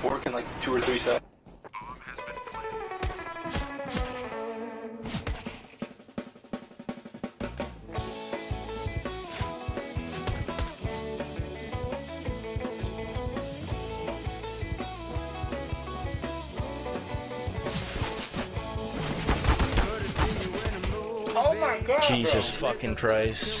fork in like two or three seconds. Oh my god. Jesus fucking Christ.